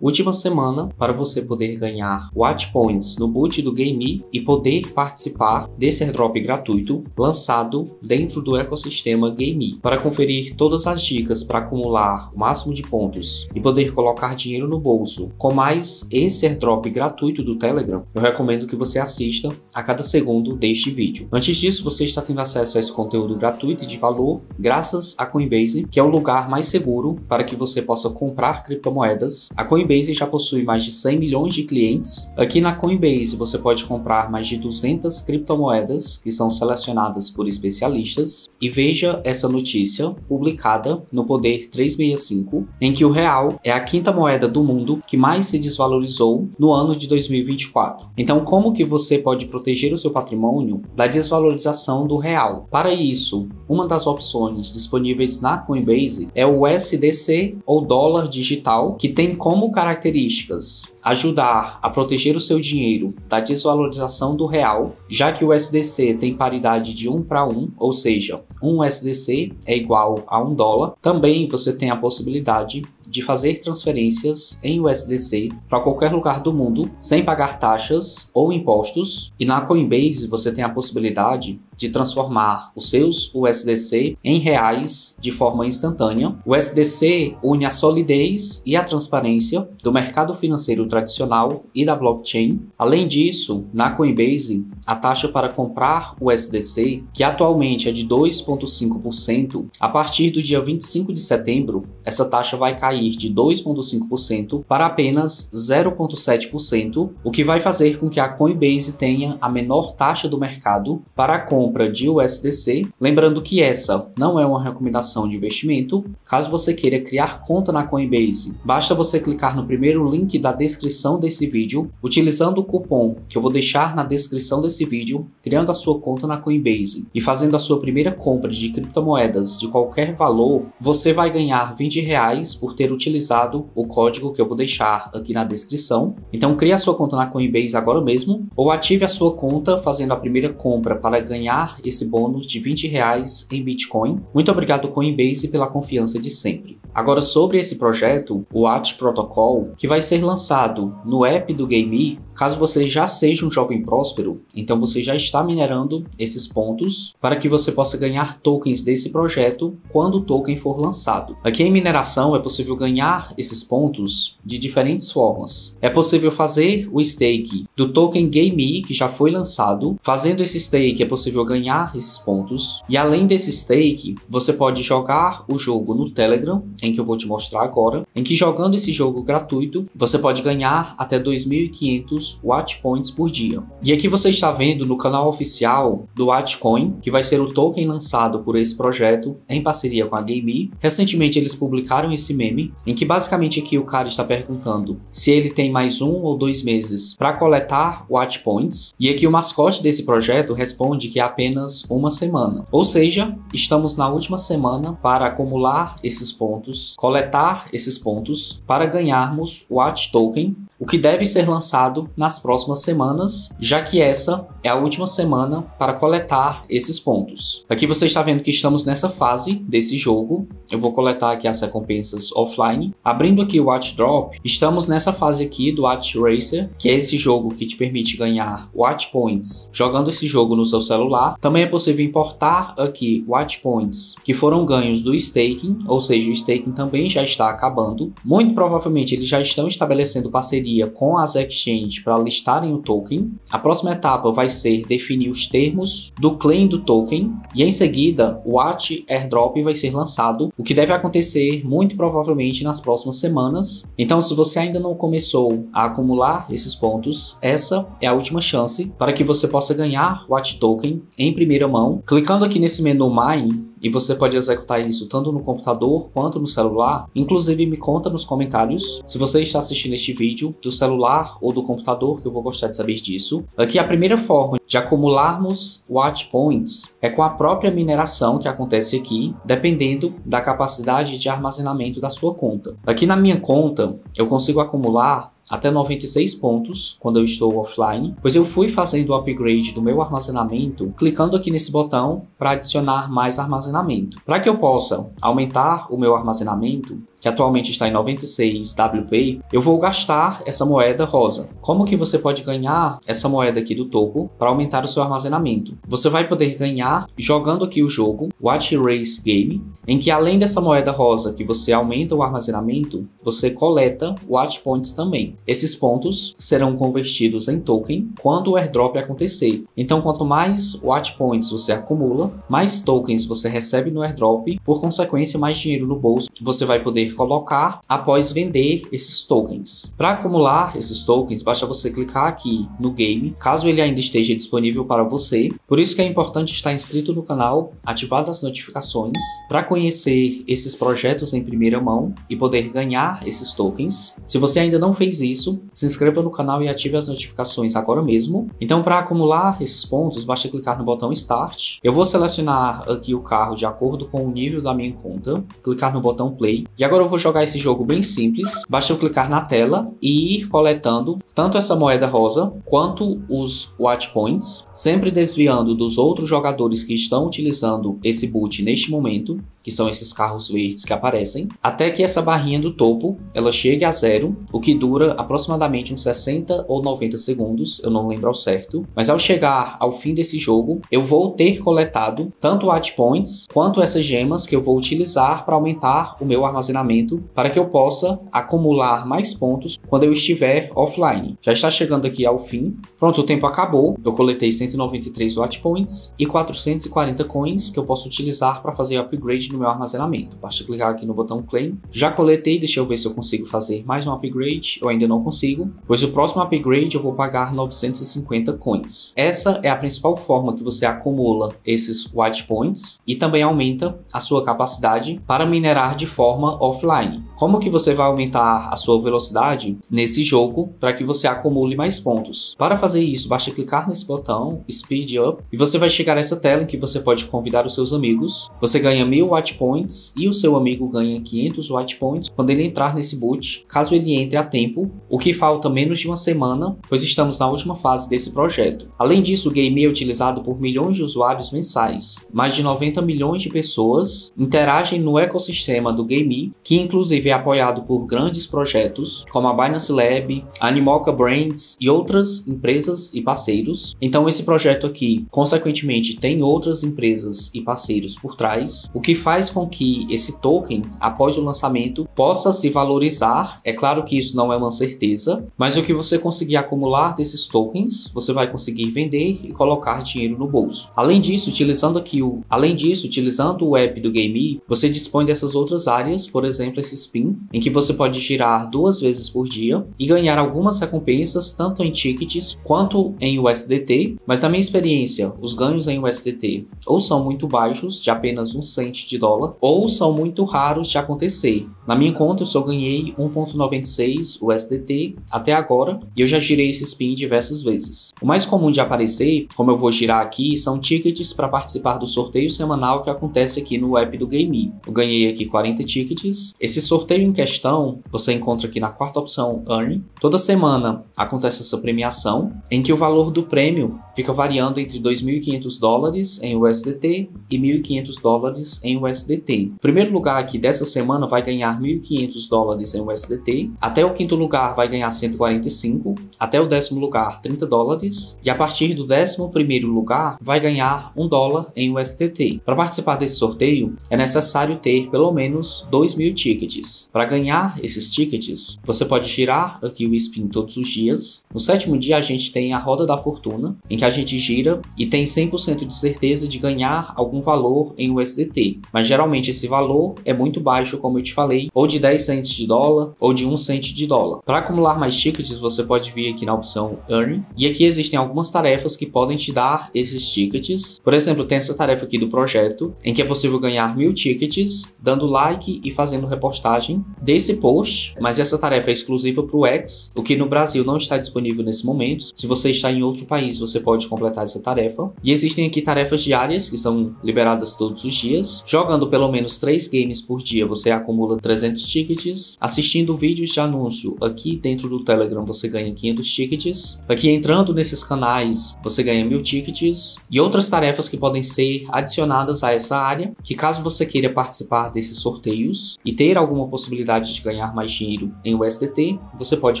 última semana para você poder ganhar Watch Points no boot do Game e poder participar desse airdrop gratuito lançado dentro do ecossistema Game. Para conferir todas as dicas para acumular o máximo de pontos e poder colocar dinheiro no bolso com mais esse airdrop gratuito do Telegram, eu recomendo que você assista a cada segundo deste vídeo. Antes disso, você está tendo acesso a esse conteúdo gratuito e de valor graças a Coinbase, que é o lugar mais seguro para que você possa comprar criptomoedas. A Coinbase já possui mais de 100 milhões de clientes. Aqui na Coinbase você pode comprar mais de 200 criptomoedas que são selecionadas por especialistas. E veja essa notícia publicada no Poder 365, em que o real é a quinta moeda do mundo que mais se desvalorizou no ano de 2024. Então, como que você pode proteger o seu patrimônio da desvalorização do real? Para isso, uma das opções disponíveis na Coinbase é o USDC ou dólar digital, que tem como características ajudar a proteger o seu dinheiro da desvalorização do real, já que o USDC tem paridade de 1 para 1, ou seja, um USDC é igual a 1 dólar. Também você tem a possibilidade de fazer transferências em USDC para qualquer lugar do mundo sem pagar taxas ou impostos. E na Coinbase você tem a possibilidade de transformar os seus USDC em reais de forma instantânea. O USDC une a solidez e a transparência do mercado financeiro tradicional e da blockchain. Além disso, na Coinbase, a taxa para comprar o USDC, que atualmente é de 2,5%, a partir do dia 25 de setembro, essa taxa vai cair de 2,5% para apenas 0,7%, o que vai fazer com que a Coinbase tenha a menor taxa do mercado para a compra compra de USDC. Lembrando que essa não é uma recomendação de investimento. Caso você queira criar conta na Coinbase, basta você clicar no primeiro link da descrição desse vídeo, utilizando o cupom que eu vou deixar na descrição desse vídeo, criando a sua conta na Coinbase e fazendo a sua primeira compra de criptomoedas de qualquer valor, você vai ganhar 20 reais por ter utilizado o código que eu vou deixar aqui na descrição. Então crie a sua conta na Coinbase agora mesmo ou ative a sua conta fazendo a primeira compra para ganhar esse bônus de 20 reais em Bitcoin. Muito obrigado Coinbase pela confiança de sempre. Agora sobre esse projeto, o Watch Protocol, que vai ser lançado no app do Game, caso você já seja um jovem próspero, então você já está minerando esses pontos para que você possa ganhar tokens desse projeto quando o token for lançado. Aqui em mineração é possível ganhar esses pontos de diferentes formas. É possível fazer o stake do token Game que já foi lançado. Fazendo esse stake é possível ganhar esses pontos. E além desse stake, você pode jogar o jogo no Telegram, em que eu vou te mostrar agora, em que jogando esse jogo gratuito, você pode ganhar até 2.500 Watch Points por dia. E aqui você está vendo no canal oficial do Watchcoin, que vai ser o token lançado por esse projeto em parceria com a Game. Recentemente eles publicaram esse meme, em que basicamente aqui o cara está perguntando se ele tem mais um ou dois meses para coletar Watch Points. E aqui o mascote desse projeto responde que é apenas uma semana. Ou seja, estamos na última semana para acumular esses pontos, coletar esses pontos para ganharmos o Watch Token o que deve ser lançado nas próximas semanas, já que essa é a última semana para coletar esses pontos. Aqui você está vendo que estamos nessa fase desse jogo. Eu vou coletar aqui as recompensas offline. Abrindo aqui o Watch Drop, estamos nessa fase aqui do Watch Racer, que é esse jogo que te permite ganhar Watch Points jogando esse jogo no seu celular. Também é possível importar aqui Watch Points que foram ganhos do staking, ou seja, o staking também já está acabando. Muito provavelmente eles já estão estabelecendo parceria com as exchanges para listarem o token. A próxima etapa vai ser definir os termos do claim do token e em seguida o Watch Airdrop vai ser lançado, o que deve acontecer muito provavelmente nas próximas semanas. Então, se você ainda não começou a acumular esses pontos, essa é a última chance para que você possa ganhar o Watch Token em primeira mão. Clicando aqui nesse menu Mine, e você pode executar isso tanto no computador quanto no celular. Inclusive, me conta nos comentários se você está assistindo este vídeo do celular ou do computador, que eu vou gostar de saber disso. Aqui a primeira forma de acumularmos watch points é com a própria mineração que acontece aqui, dependendo da capacidade de armazenamento da sua conta. Aqui na minha conta, eu consigo acumular até 96 pontos quando eu estou offline, pois eu fui fazendo o upgrade do meu armazenamento clicando aqui nesse botão para adicionar mais armazenamento. Para que eu possa aumentar o meu armazenamento, que atualmente está em 96 WP, eu vou gastar essa moeda rosa. Como que você pode ganhar essa moeda aqui do topo para aumentar o seu armazenamento? Você vai poder ganhar jogando aqui o jogo Watch Race Game, em que além dessa moeda rosa que você aumenta o armazenamento, você coleta Watch Points também. Esses pontos serão convertidos em token quando o airdrop acontecer. Então, quanto mais Watch Points você acumula, mais tokens você recebe no airdrop, por consequência, mais dinheiro no bolso você vai poder colocar após vender esses tokens. Para acumular esses tokens, basta você clicar aqui no game, caso ele ainda esteja disponível para você. Por isso que é importante estar inscrito no canal, ativado as notificações, para conhecer esses projetos em primeira mão e poder ganhar esses tokens. Se você ainda não fez isso, se inscreva no canal e ative as notificações agora mesmo. Então, para acumular esses pontos, basta clicar no botão Start. Eu vou selecionar aqui o carro de acordo com o nível da minha conta, clicar no botão Play. E agora eu vou jogar esse jogo bem simples. Basta eu clicar na tela e ir coletando tanto essa moeda rosa quanto os Watch Points, sempre desviando dos outros jogadores que estão utilizando esse boot neste momento que são esses carros verdes que aparecem, até que essa barrinha do topo ela chegue a zero, o que dura aproximadamente uns 60 ou 90 segundos, eu não lembro ao certo. Mas ao chegar ao fim desse jogo, eu vou ter coletado tanto Watch Points quanto essas gemas que eu vou utilizar para aumentar o meu armazenamento para que eu possa acumular mais pontos quando eu estiver offline. Já está chegando aqui ao fim. Pronto, o tempo acabou. Eu coletei 193 Watch Points e 440 coins que eu posso utilizar para fazer upgrade no meu armazenamento. Basta clicar aqui no botão Claim. Já coletei, deixa eu ver se eu consigo fazer mais um upgrade. Eu ainda não consigo, pois o próximo upgrade eu vou pagar 950 coins. Essa é a principal forma que você acumula esses White Points e também aumenta a sua capacidade para minerar de forma offline. Como que você vai aumentar a sua velocidade nesse jogo para que você acumule mais pontos? Para fazer isso, basta clicar nesse botão Speed Up e você vai chegar a essa tela em que você pode convidar os seus amigos. Você ganha 1000 White Points e o seu amigo ganha 500 White Points quando ele entrar nesse boot, caso ele entre a tempo, o que falta menos de uma semana, pois estamos na última fase desse projeto. Além disso, o game é utilizado por milhões de usuários mensais. Mais de 90 milhões de pessoas interagem no ecossistema do Game, que inclusive é apoiado por grandes projetos como a Binance Lab, Animoca Brands e outras empresas e parceiros. Então esse projeto aqui, consequentemente, tem outras empresas e parceiros por trás, o que faz com que esse token, após o lançamento, possa se valorizar. É claro que isso não é uma certeza, mas o que você conseguir acumular desses tokens, você vai conseguir vender e colocar dinheiro no bolso. Além disso, utilizando aqui o, além disso, utilizando o app do Game, você dispõe dessas outras áreas, por exemplo, esse spin, em que você pode girar duas vezes por dia e ganhar algumas recompensas tanto em tickets quanto em USDT, mas na minha experiência, os ganhos em USDT ou são muito baixos, de apenas um cent de dólar, ou são muito raros de acontecer. Na minha conta eu só ganhei 1.96 USDT até agora e eu já girei esse spin diversas vezes. O mais comum de aparecer, como eu vou girar aqui, são tickets para participar do sorteio semanal que acontece aqui no app do Game. Eu ganhei aqui 40 tickets. Esse sorteio em questão você encontra aqui na quarta opção Earn. Toda semana acontece essa premiação em que o valor do prêmio fica variando entre 2.500 dólares em USDT e 1.500 dólares em USDT. O primeiro lugar aqui dessa semana vai ganhar 1.500 dólares em USDT, até o quinto lugar vai ganhar 145, até o décimo lugar 30 dólares, e a partir do décimo primeiro lugar vai ganhar 1 dólar em USDT. Para participar desse sorteio, é necessário ter pelo menos 2 mil tickets. Para ganhar esses tickets, você pode girar aqui o spin todos os dias. No sétimo dia, a gente tem a roda da fortuna, em que a gente gira e tem 100% de certeza de ganhar algum valor em USDT mas geralmente esse valor é muito baixo, como eu te falei, ou de 10 cents de dólar ou de 1 cent de dólar. Para acumular mais tickets, você pode vir aqui na opção Earn, e aqui existem algumas tarefas que podem te dar esses tickets. Por exemplo, tem essa tarefa aqui do projeto, em que é possível ganhar mil tickets, dando like e fazendo repostagem desse post, mas essa tarefa é exclusiva para o X, o que no Brasil não está disponível nesse momento. Se você está em outro país, você pode completar essa tarefa. E existem aqui tarefas diárias que são liberadas todos os dias. Joga Jogando pelo menos 3 games por dia, você acumula 300 tickets. Assistindo vídeos de anúncio aqui dentro do Telegram, você ganha 500 500 tickets. Aqui entrando nesses canais, você ganha mil tickets e outras tarefas que podem ser adicionadas a essa área, que caso você queira participar desses sorteios e ter alguma possibilidade de ganhar mais dinheiro em USDT, você pode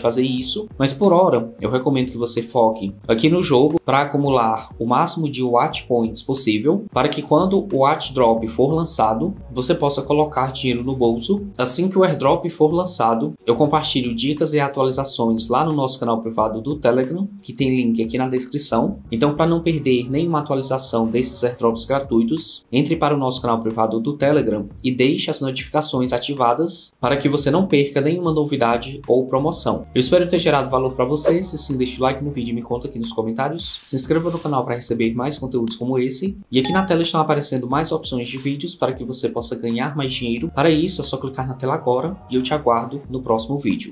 fazer isso, mas por hora eu recomendo que você foque aqui no jogo para acumular o máximo de watch points possível, para que quando o watch drop for lançado, você possa colocar dinheiro no bolso. Assim que o airdrop for lançado, eu compartilho dicas e atualizações lá no nosso canal privado do Telegram, que tem link aqui na descrição. Então, para não perder nenhuma atualização desses airdrops gratuitos, entre para o nosso canal privado do Telegram e deixe as notificações ativadas para que você não perca nenhuma novidade ou promoção. Eu espero ter gerado valor para você. Se sim, deixe o like no vídeo e me conta aqui nos comentários. Se inscreva no canal para receber mais conteúdos como esse. E aqui na tela estão aparecendo mais opções de vídeos para que você possa ganhar mais dinheiro. Para isso, é só clicar na tela agora e eu te aguardo no próximo vídeo.